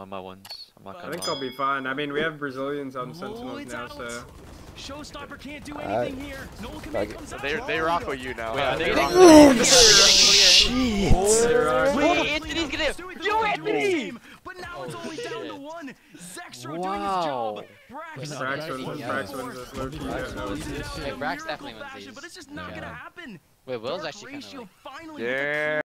on my ones. I'm not gonna I think lie. I'll be fine. I mean, we have Brazilians on Sentinels now, out. so. Showstopper can't do anything anything here. No one can make comes out. They they rock with you now. Wait, huh? they They rock- Oh, They're shit! Zero. Wait, Anthony's gonna- Yo, Anthony! But now it's Oh, only down to one. Zexro wow. doing his job. Brax Brax wins Brax wins Brax wins Brax definitely wins these. But it's just not gonna happen. Wait, Will's actually kind of Yeah.